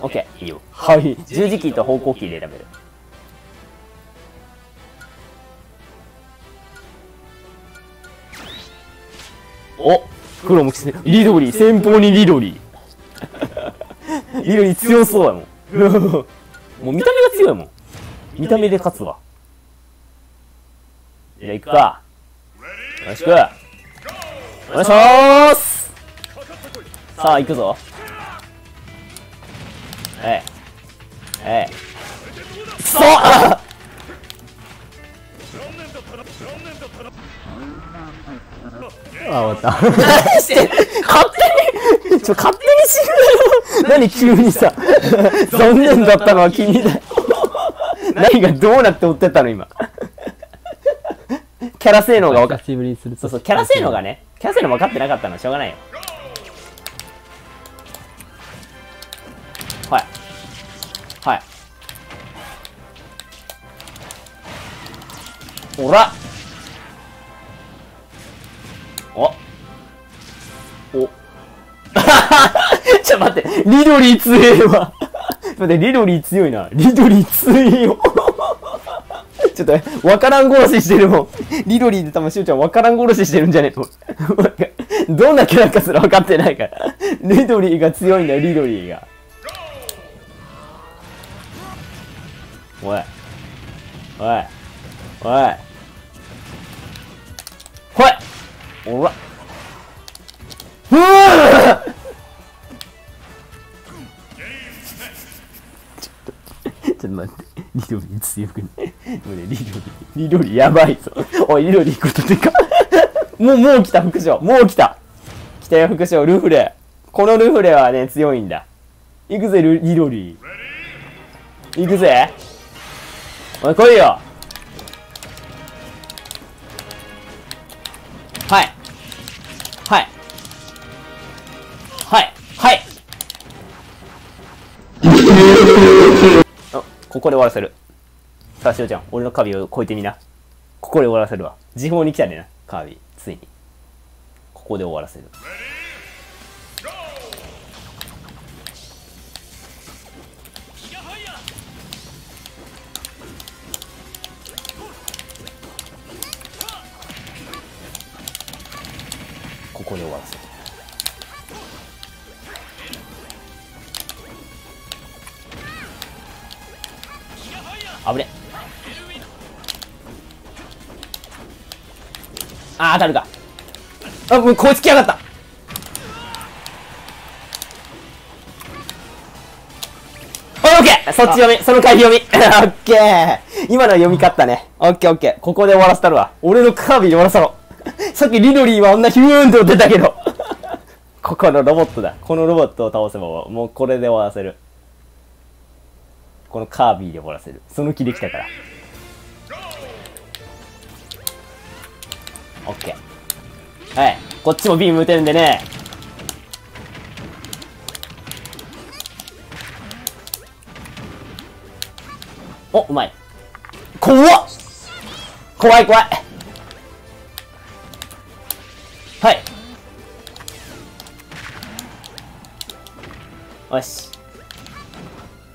オッケー、いいよ。はい。十字キーと方向キーで選べる。お黒もきつリドリー、先方にリドリー。リドリー強そうやもん。もう見た目が強いもん。見た目で勝つわ。じゃあ行くか。よろしく。お願いしますさあ、行くぞ。えい。えい。くそああ、終わった。何して勝手にちょ、勝手に死ぬよ何急にさ。残念だったのは君だよ。何？がどうなって追ってったの今？キャラ性能が分かっ久しぶりにすると。そうそう、キャラ性能がね、キャラ性能分かってなかったのはしょうがないよ。はい。はい。おらおおちょっと待って、リドリー強えわ。待って、リドリー強いな。リドリー強いよ。ちょっと、わからん殺ししてるもん。リドリーで多分しゅうちゃんわからん殺ししてるんじゃねえの どんなキャラかすら分かってないから。リドリーが強いんだよ、リドリーが。おい。おい。おい。ほいおら。ふぅ ちょっと待って。リドリー強くね。もうね、リドリー、リドリーやばいぞ。おい、リドリー行くことでか。もう、もう来た、副将。もう来た。来たよ、副将、ルフレ。このルフレはね、強いんだ。行くぜ、ルリドリー。行くぜ。おい、来いよ。はい。はい。はい。はい。あ、ここで終わらせる。さあ、しおちゃん、俺のカビを超えてみな。ここで終わらせるわ。時報に来たねな、カービィ。ついに。ここで終わらせる。あー当たるか。あもうこいつ来やがった。オッケーそっち読みその回避読み。オッケー。今のは読み勝ったね。オッケーオッケー。ここで終わらせたるわ。俺のカービィで終わらせろ。さっきリドリーはあんなヒューンと出たけど。ここのロボットだ。このロボットを倒せばもうこれで終わらせる。このカービィで終わらせる。その気できたからオッケー。はい。こっちもビーム撃てるんでね。おうまい。怖っ。怖い怖い。はい。よし。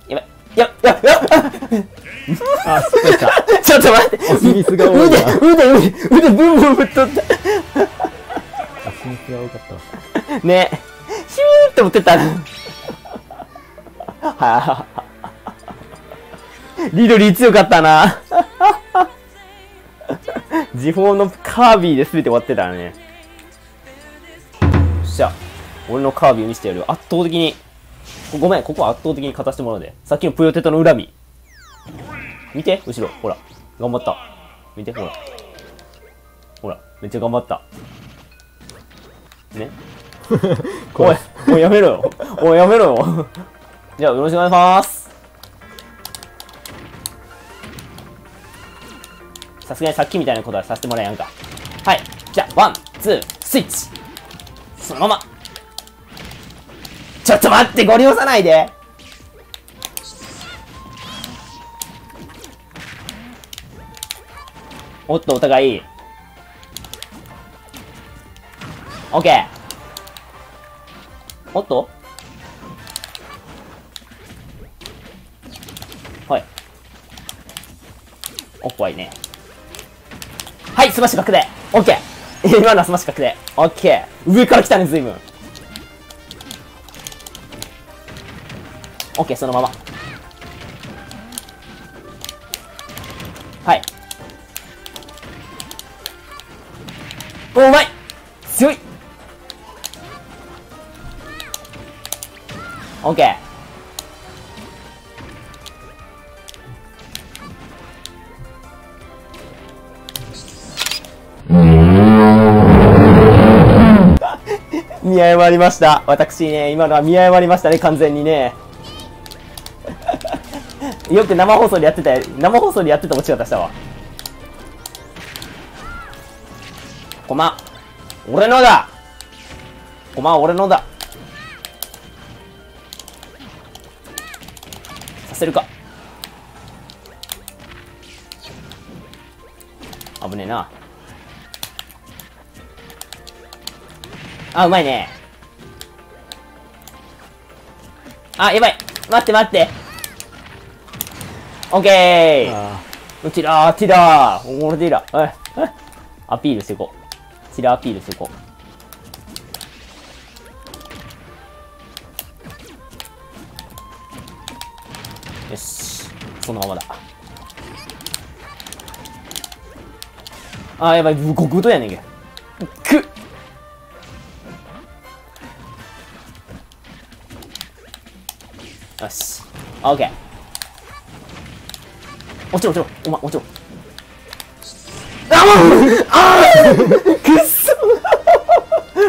やばい。やばい。やばい。やばいあ、失敗した。ちょっと待って。スミスが多い腕な。腕腕腕ブンブン振っとった。あ、スミスが多かったわ。ね。えヒューって持ってったらはあ。リドリー強かったな。時報のカービィで全て終わってたらね。よっしゃ俺のカービィを見せてやるよ。圧倒的に。ごめんここは圧倒的に勝たせてもらうで。さっきのぷよテトの恨み。見て後ろほら頑張った見てほらほらめっちゃ頑張ったね？おい、おいやめろよ。おいやめろよ。じゃあよろしくお願いします。さすがにさっきみたいなことはさせてもらえやんか。はい。じゃあ、ワン、ツー、スイッチ。そのまま。ちょっと待って、ご利用さないで。おっと、お互い。オッケー。おっと？はい。お、怖いね。はい、スマッシュ確定オッケー 今のはスマッシュ確定オッケー上から来たね、随分。オッケー、そのまま。はい。おうまい強いオッケー。見誤りました。私ね、今のは見誤りましたね、完全にね。よく生放送でやってたよ。生放送でやってた落ち方したわ。コマ、俺のだコマは俺のださせるか。危ねえな。あ、うまいね。あ、やばい。待って待って。オッケー。あうちらー、ティラー。俺ティラー。はい。はいアピールしていこう。ティラーアピールしていこう。よし。そのままだ。あー、やばい。極太やねんけど。くっよし。オッケー。落ちろ落ちろ。お前、落ちろ。ああーくっそ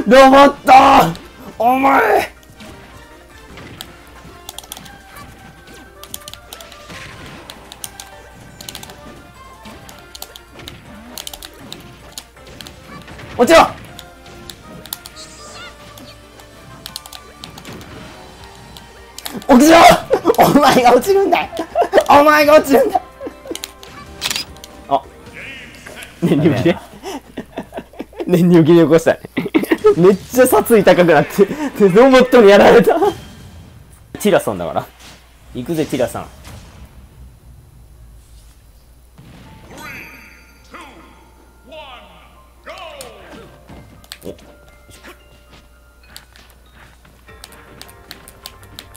ロボットお前落ちろ落ちろお前が落ちるんだお前が落ちるんだ燃料切れ燃料切れ起こした。ねめっちゃ殺意高くなってロボットにやられた。ティラさんだから。行くぜティラさん。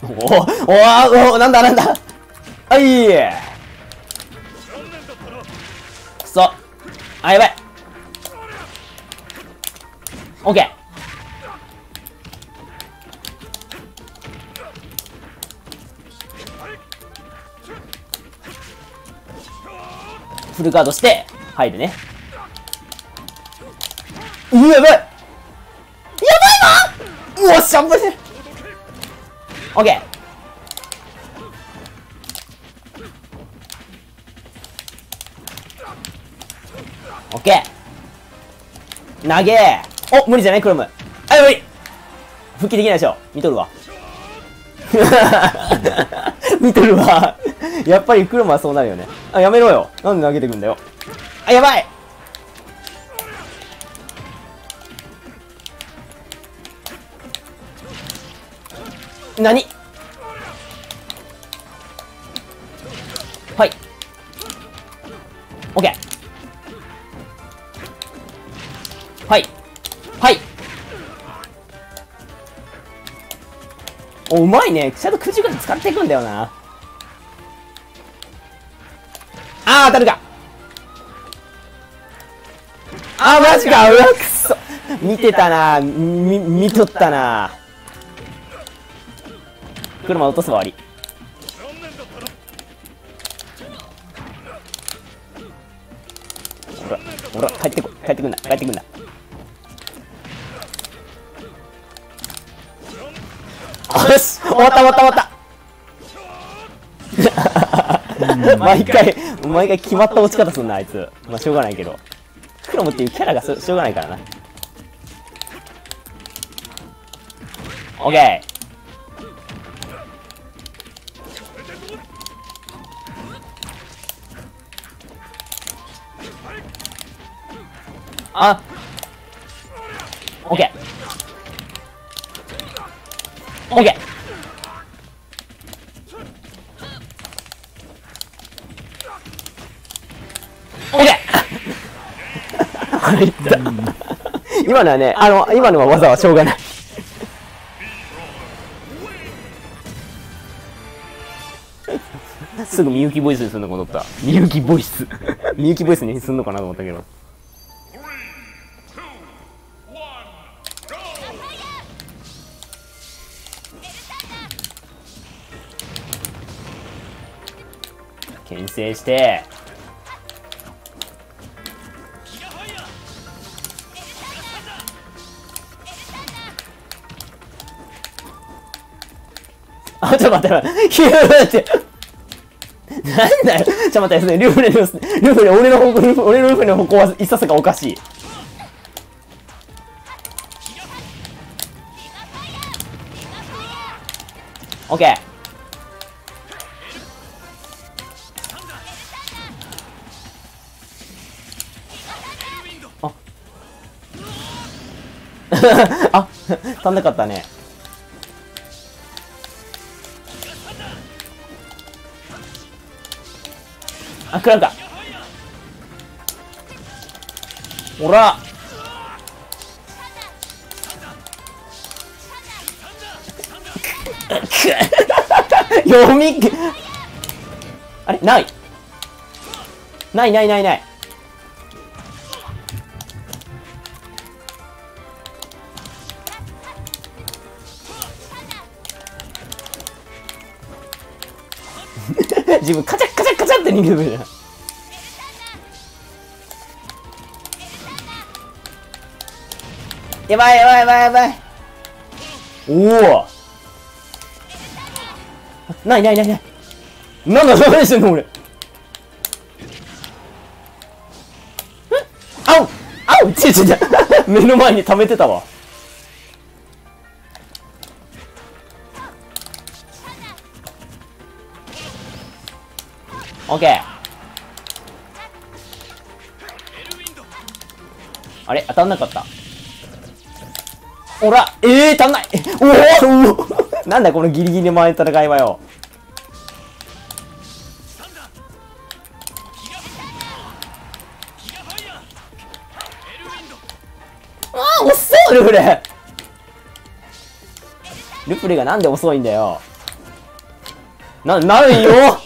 おおおおなんだなんだ。あいくそあやばい。オッケーフルガードして入るね。うわやばい。やばいな。うわしゃぶれオッケーオッケー。投げ。お無理じゃない？クロム。あ無理復帰できないでしょ。見とるわ。見とるわ。やっぱりクロムはそうなるよね。あやめろよ。なんで投げてくんだよ。あやばい。何？はい。オはい。はい。お、うまいね。ちゃんとくじくじ使っていくんだよな。あー、当たるか。あー、マジか。うわ、くそ。見てたな。み、見とったな。車落とすわ、終わり。ほら、ほら、帰ってこ、帰ってくんな、帰ってくんな。終わった終わった終わった。毎回毎回決まった落ち方すんなあいつ。まあしょうがないけど。クロムっていうキャラがしょしょうがないからな。オッケー。あオッケー。オッケー入った。今のはね、あの、今のは技はしょうがない。すぐみゆきボイスにするのかと思った。みゆきボイス。みゆきボイスにすんのかなと思ったけど。牽制して。あ、ちょっと待って。ヒューって。なんだよ。ちょっと待って、ルーフレの、ルフレ、俺の方向、俺のルフレの方向はいささかおかしい。オッケー。あ、足んなかったね。あ、食らうか。ほら。読み、あれない。ないないないない。自分カチャカチャカチャって逃げてくるじゃん。やばいやばいやばいやばい。おお。ないないないない。なんだ何してんの俺。んあうあうちちち目の前に溜めてたわ。オッケー。あれ？当たんなかった。おらええー、足んないおお なんだこのギリギリの前の戦いはよ。ああ、遅いルフレルフレがなんで遅いんだよ。な、ないよ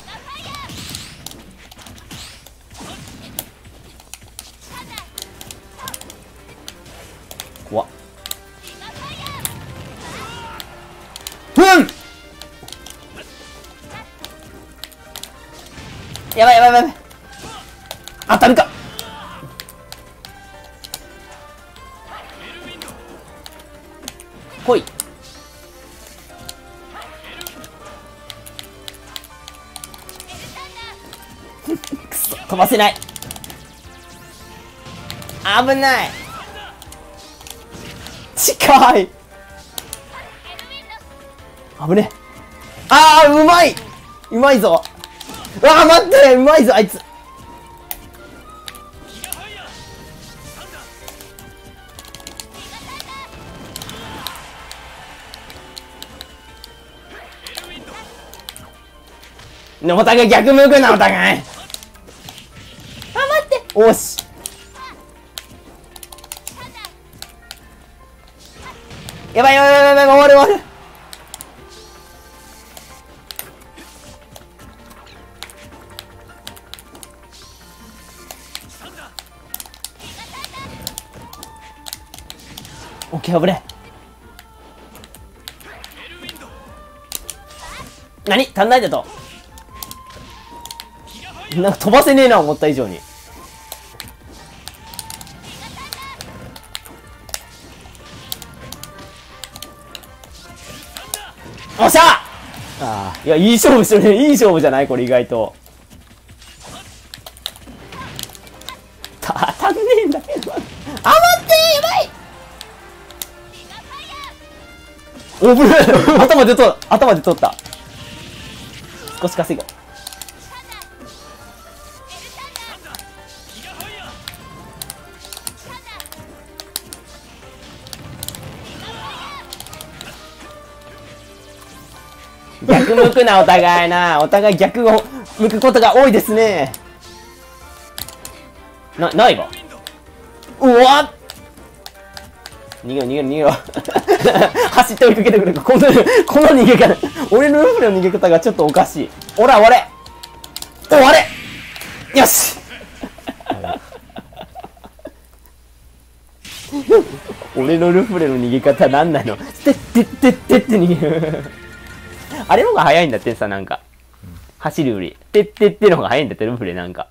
来い。くそ、飛ばせない。危ない。近い。危ね。ああ、うまいうまいぞ。うわあ、待ってうまいぞ、あいつ。お互い逆向くな、お互い。あ、待って。おし。やばいやばいやばいやばい、終わる終わる。オッケー、危ねえ。何？足んないだと。なんか飛ばせねえな、思った以上に。おっしゃああいや、いい勝負してるね。いい勝負じゃないこれ意外と。た、足んねえんだけど。あ、待ってやばいおぶねえ頭で取った頭で取った少し稼ごう向くなお互いな。お互い逆を向くことが多いですね。なないわ。うわ逃げろ逃げろ逃げろ。走って追いかけてくるこのこの逃げ方。俺のルフレの逃げ方がちょっとおかしい。おら終われ。終われ。よし。俺のルフレの逃げ方なんなの。てってってってって逃げる。あれの方が早いんだってさなんか。走るより。てってっての方が早いんだってルフレなんか